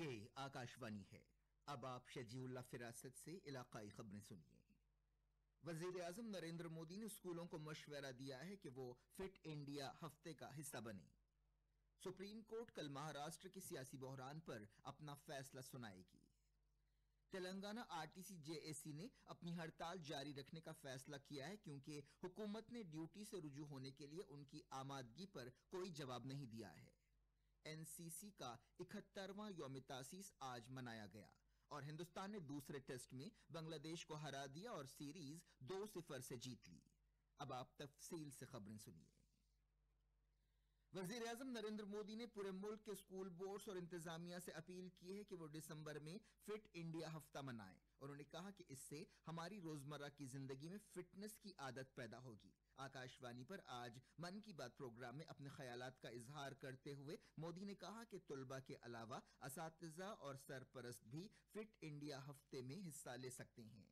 ये आकाशवाणी है। अब आप शजीउल्ला फिरासत से इलाकाई खबरें सुनिए। वज़ीर आज़म नरेंद्र मोदी ने स्कूलों को मशवरा दिया है कि वो फिट इंडिया हफ़्ते का हिस्सा बने। सुप्रीम कोर्ट कल महाराष्ट्र के सियासी बहरान पर अपना फैसला सुनाएगी। तेलंगाना आरटीसी जेएसी ने अपनी हड़ताल जारी रखने का फैसला किया है क्योंकि हुकूमत ने ड्यूटी से रुजू होने के लिए उनकी आमादगी पर कोई जवाब नहीं दिया है। एनसीसी का इकहत्तरवां योम तासीस आज मनाया गया और हिंदुस्तान ने दूसरे टेस्ट में बांग्लादेश को हरा दिया और सीरीज़ दो सिफर से जीत ली। अब आप तफसील से खबरें सुनिए। वज़ीर आज़म नरेंद्र मोदी ने पूरे मुल्क के स्कूल बोर्ड्स और इंतजामिया से अपील की है कि वो दिसंबर में फिट इंडिया हफ़्ता मनाएँ। उन्होंने कहा कि इससे हमारी रोज़मर्रा की ज़िंदगी में फिटनेस की आदत पैदा होगी। आकाशवाणी पर आज मन की बात प्रोग्राम में अपने ख्याल का इजहार करते हुए मोदी ने कहा कि तलबा के अलावा इस और सरपरस्त भी फिट इंडिया हफ़्ते में हिस्सा ले सकते हैं।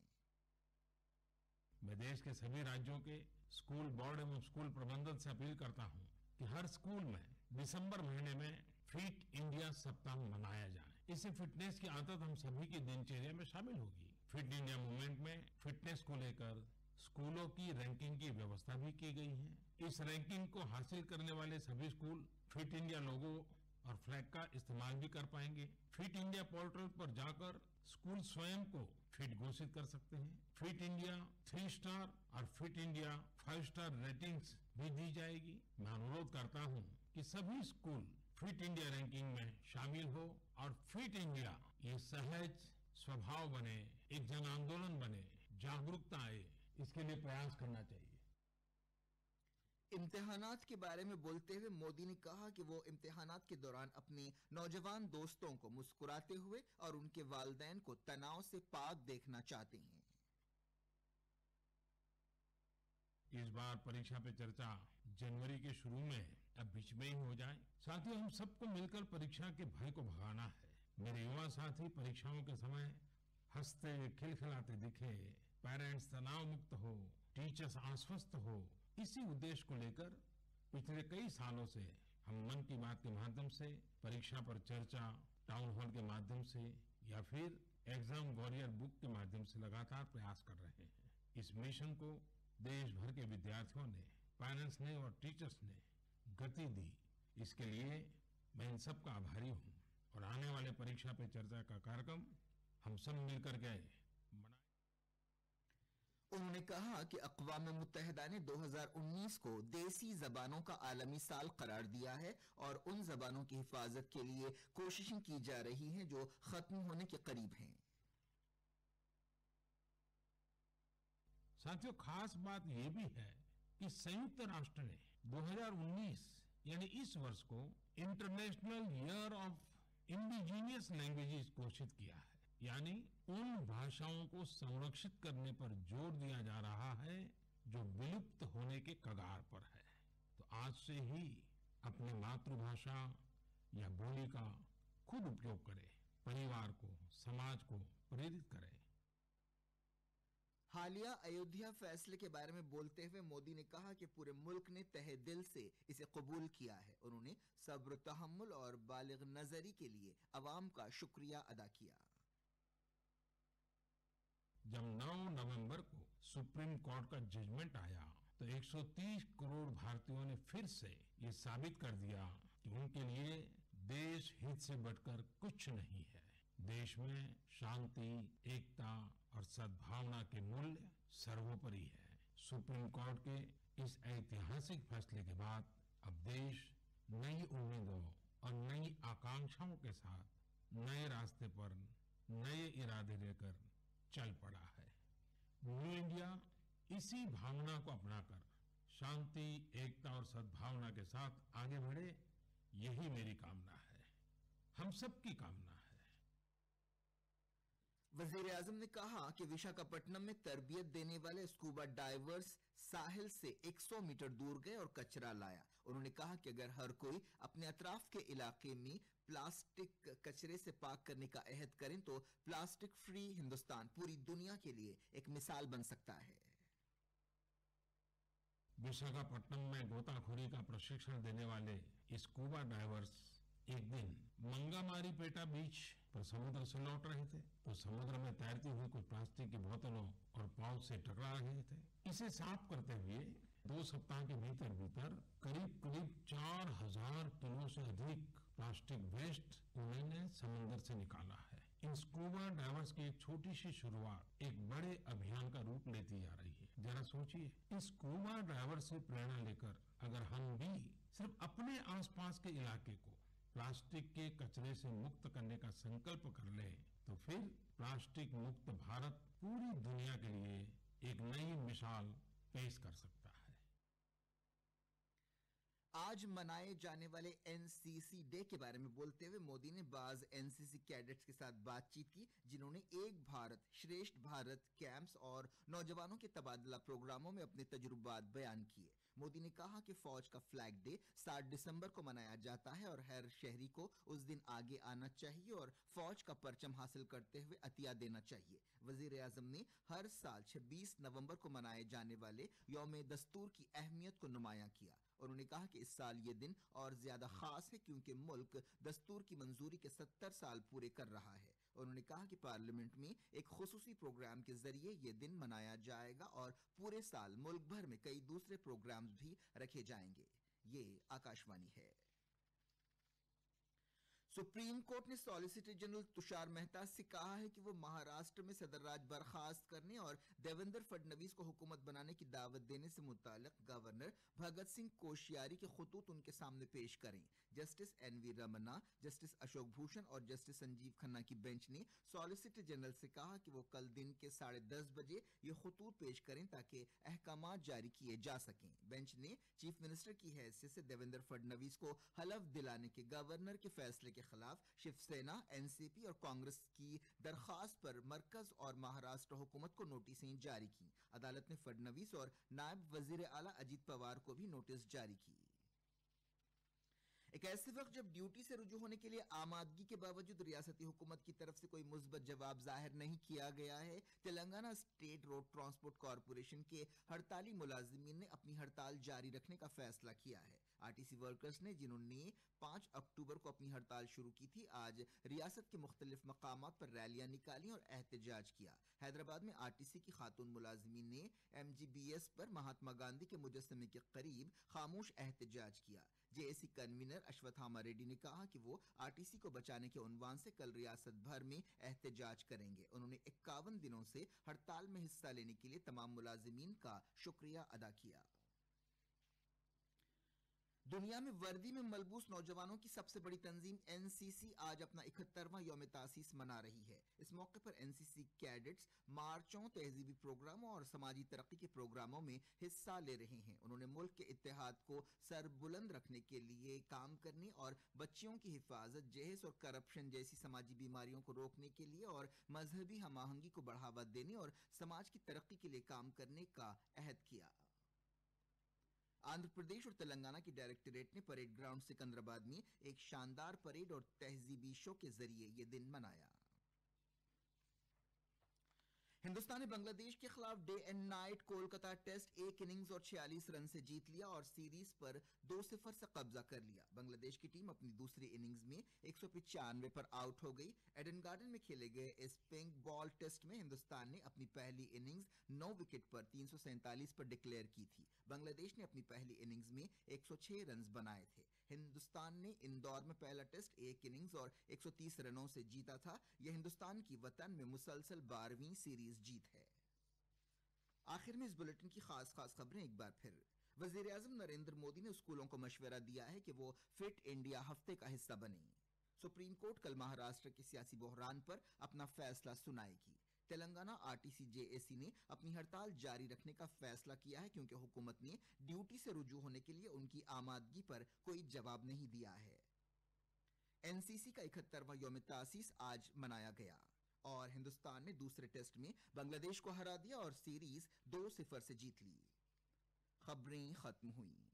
मैं देश के सभी राज्यों के स्कूल बोर्ड एवं स्कूल प्रबंधन से अपील करता हूँ कि हर स्कूल में दिसंबर महीने में फिट इंडिया सप्ताह मनाया जाए। इससे फिटनेस की आदत हम सभी की दिनचर्या में शामिल होगी। फिट इंडिया मूवमेंट में फिटनेस को लेकर स्कूलों की रैंकिंग की व्यवस्था भी की गई है। इस रैंकिंग को हासिल करने वाले सभी स्कूल फिट इंडिया लोगो और फ्लैग का इस्तेमाल भी कर पाएँगे। फिट इंडिया पोर्टल पर जाकर स्कूल स्वयं को फिट घोषित कर सकते हैं। फिट इंडिया थ्री स्टार और fit India five star ratings भी दी जाएगी। मैं अनुरोध करता हूँ कि सभी स्कूल फिट इंडिया रैंकिंग में शामिल हो और फिट इंडिया ये सहज स्वभाव बने एक जन आंदोलन बने जागरूकता आए इसके लिए प्रयास करना चाहिए। इम्तिहानात के बारे में बोलते हुए मोदी ने कहा कि वो इम्तिहानात के दौरान अपने नौजवान दोस्तों को मुस्कुराते हुए और उनके वालदेन को तनाव से पाक देखना चाहते हैं। इस बार परीक्षा पे चर्चा जनवरी के शुरू में अब बीच में ही हो जाए। साथ ही हम सबको मिलकर परीक्षा के भय को भगाना है। मेरे युवा साथी परीक्षाओं के समय हँसते, खिलखिलाते दिखे पेरेंट्स तनाव मुक्त हो टीचर्स आश्वस्त हो, इसी उद्देश्य को लेकर पिछले कई सालों से हम मन की बात के माध्यम से, परीक्षा पर चर्चा टाउन हॉल के माध्यम से, या फिर एग्ज़ाम वॉरियर बुक के माध्यम से लगातार प्रयास कर रहे हैं। इस मिशन को देश भर के विद्यार्थियों ने पेरेंट्स ने और टीचर्स ने गति दी। इसके लिए मैं इन सबका आभारी हूँ। और आने वाले परीक्षा पे चर्चा का कार्यक्रम हम सब मिलकर के मनाए। उन्होंने कहा कि अकवाम मुतहदा ने 2019 को देसी जबानों का आलमी साल करार दिया है और उन जबानों की हिफाजत के लिए कोशिशें की जा रही हैं जो खत्म होने के करीब हैं। साथियों खास बात यह भी है कि संयुक्त राष्ट्र ने 2019 यानी इस वर्ष को international year of indigenous languages घोषित किया है। यानी उन भाषाओं को संरक्षित करने पर ज़ोर दिया जा रहा है, जो विलुप्त होने के कगार पर है। तो आज से ही अपनी मातृभाषा या बोली का खुद उपयोग करें, परिवार को, समाज को प्रेरित करें। हालिया अयोध्या फैसले के बारे में बोलते हुए मोदी ने कहा कि पूरे मुल्क ने तहे दिल से इसे कबूल किया है। उन्होंने सब्र तहमुल और बालिग नजरी के लिए अवाम का शुक्रिया अदा किया। जब 9 नवंबर को सुप्रीम कोर्ट का जजमेंट आया तो 130 करोड़ भारतीयों ने फिर से ये साबित कर दिया कि उनके लिए देश हित से बढ़कर कुछ नहीं है। देश में शांति, एकता और सद्भावना के मूल्य सर्वोपरि है। सुप्रीम कोर्ट के इस ऐतिहासिक फैसले के बाद अब देश नई उम्मीदों और नई आकांक्षाओं के साथ नए रास्ते पर नए इरादे लेकर चल पड़ा है। न्यू इंडिया इसी भावना को अपनाकर शांति, एकता और सद्भावना के साथ आगे बढ़े, यही मेरी कामना है। हम सबकी कामना है वज़ीर आज़म ने कहा कि विशाखापट्टनम में तरबियत देने वाले स्कूबा डाइवर्स साहिल से 100 मीटर दूर गए और कचरा लाया। उन्होंने कहा कि अगर हर कोई अपने अतराफ के इलाके में प्लास्टिक कचरे से पाक करने का अहद करें तो प्लास्टिक फ्री हिंदुस्तान पूरी दुनिया के लिए एक मिसाल बन सकता है। विशाखापट्टनम में गोताखोरी का प्रशिक्षण देने वाले स्कूबा डाइवर्स एक दिन मंगामारी पेटा बीच पर समुद्र से लौट रहे थे। तो समुद्र में तैरती हुई कुछ प्लास्टिक की बोतलों और पाउच से टकरा रहे थे। इसे साफ़ करते हुए दो सप्ताह के भीतर भीतर करीब करीब चार हज़ार किलो से अधिक प्लास्टिक वेस्ट उन्होंने समंदर से निकाला है। इन स्कूबा डाइवर्स की एक छोटी सी शुरुआत एक बड़े अभियान का रूप लेती जा रही है। जरा सोचिए इन स्कूबा डाइवर से प्रेरणा लेकर अगर हम भी सिर्फ़ अपने आसपास के इलाके को प्लास्टिक के कचरे से मुक्त करने का संकल्प कर ले तो फिर प्लास्टिक मुक्त भारत पूरी दुनिया के लिए एक नई मिसाल पेश कर सकता आज मनाए जाने वाले एनसीसी डे के बारे में बोलते हुए मोदी ने बाज एनसीसी कैडेट्स के साथ बातचीत की, जिन्होंने एक भारत, श्रेष्ठ भारत कैंप्स और नौजवानों के तबादला प्रोग्रामों में अपने तजुर्बात बयान किए। मोदी ने कहा कि फौज का फ्लैग डे 7 दिसंबर को मनाया जाता है और हर शहरी को उस दिन आगे आना चाहिए और फौज का परचम हासिल करते हुए अतिया देना चाहिए। वज़ीर आज़म ने हर साल 26 नवंबर को मनाए जाने वाले यौम दस्तूर की अहमियत को नुमाया किया। उन्होंने कहा कि इस साल ये दिन और ज़्यादा खास है क्योंकि मुल्क दस्तूर की मंजूरी के 70 साल पूरे कर रहा है। उन्होंने कहा कि पार्लियामेंट में एक खसूसी प्रोग्राम के ज़रिए ये दिन मनाया जाएगा और पूरे साल मुल्क भर में कई दूसरे प्रोग्राम्स भी रखे जाएँगे। ये आकाशवाणी है। सुप्रीम कोर्ट ने सॉलिसिटर जनरल तुषार मेहता से कहा है कि वो महाराष्ट्र में सदरराज बर्खास्त करने और देवेंद्र फडणवीस को हुकूमत बनाने की दावत देने से मुतालिक गवर्नर भगत सिंह कोशियारी के खतूत उनके सामने पेश करें। Justice N V Ramana justice Ashok Bhushan और जस्टिस संजीव खन्ना की बेंच ने सॉलिसिटर जनरल से कहा कि वो कल दिन के साढ़े दस बजे ये खतूत पेश करें ताकि अहकाम जारी किए जा सकें। बेंच ने चीफ मिनिस्टर की हैसियत से देवेंद्र फडणवीस को हलफ दिलाने के गवर्नर के फैसले के खिलाफ शिवसेना एनसीपी और कांग्रेस की दरखास्त पर मरकज और महाराष्ट्र हुकूमत को नोटिसें जारी की। अदालत ने फडणवीस और नायब वज़ीर आला अजीत पवार को भी नोटिस जारी की। एक ऐसे वक्त जब ड्यूटी से रुजू होने के लिए आमादगी के बावजूद रियासती हुकूमत की तरफ़ से कोई मुस्बत जवाब ज़ाहिर नहीं किया गया है, Telangana state road transport corporation के हड़ताली मुलाजिमीन ने अपनी हड़ताल जारी रखने का फैसला किया है। आरटीसी वर्कर्स ने, जिन्होंने पाँच अक्टूबर को अपनी हड़ताल शुरू की थी, आज रियासत के मुख्तलिफ़ मकाम पर रैलियाँ निकाली और एहतजाज किया। हैदराबाद में आरटीसी की खातून मुलाजमी ने एमजीबीएस पर महात्मा गांधी के मुजस्मे के करीब खामोश एहतजाज किया। जेएसी कन्वीनर अश्वत्थामा रेड्डी ने कहा कि वो आरटीसी को बचाने के उनवान से कल रियासत भर में एहतजाज करेंगे। उन्होंने इक्यावन दिनों से हड़ताल में हिस्सा लेने के लिए तमाम मुलाजिमीन का शुक्रिया अदा किया। दुनिया में वर्दी में मलबूस नौजवानों की सबसे बड़ी तंजीम एनसीसी आज अपना इकहत्तरवां योम तासीस मना रही है। इस मौके पर एनसीसी कैडेट्स मार्चों तहजीबी प्रोग्रामों और समाजी तरक्की के प्रोग्रामों में हिस्सा ले रहे हैं। उन्होंने मुल्क के इतिहाद को सरबुलंद रखने के लिए काम करने और बच्चियों की हिफाजत, जहेज और करप्शन जैसी समाजी बीमारियों को रोकने के लिए और मजहबी हमाहंगी को बढ़ावा देने और समाज की तरक्की के लिए काम करने का अहद किया। आंध्र प्रदेश और तेलंगाना की डायरेक्टरेट ने परेड ग्राउंड सिकंदराबाद में एक शानदार परेड और तहजीबी शो के ज़रिए ये दिन मनाया। हिंदुस्तान ने बांग्लादेश के खिलाफ day and night Kolkata test एक इनिंग्स और 46 रन से जीत लिया और सीरीज़ पर दो सिफर से कब्जा कर लिया। बांग्लादेश की टीम अपनी दूसरी इनिंग्स में एक पर आउट हो गई। एडन गार्डन में खेले गए इस पिंक बॉल टेस्ट में हिंदुस्तान ने अपनी पहली इनिंग्स नौ विकेट पर तीन पर डिक्लेयर की थी। बांग्लादेश ने अपनी पहली इनिंग्स में 106 रन बनाए थे। हिंदुस्तान ने इंदौर में पहला टेस्ट, एक इनिंग्स और 130 रनों से जीता था। यह हिंदुस्तान की वतन में मुसलसल बारहवीं सीरीज़ जीत है। आखिर में इस बुलेटिन की खास खास खबरें एक बार फिर। वज़ीर आज़म नरेंद्र मोदी ने स्कूलों को मशवरा दिया है कि वो फिट इंडिया हफ़्ते का हिस्सा बने। सुप्रीम कोर्ट कल महाराष्ट्र के सियासी बहरान पर अपना फैसला सुनाएगी। तेलंगाना आरटीसी जेएसी ने अपनी हड़ताल जारी रखने का फैसला किया है क्योंकि हुकूमत ने ड्यूटी से रुजू होने के लिए उनकी आमादगी पर कोई जवाब नहीं दिया है। एनसीसी का इकहत्तरवा योम तासीस आज मनाया गया और हिंदुस्तान ने दूसरे टेस्ट में बांग्लादेश को हरा दिया और सीरीज़ दो सिफर से जीत ली। खबरें खत्म हुई।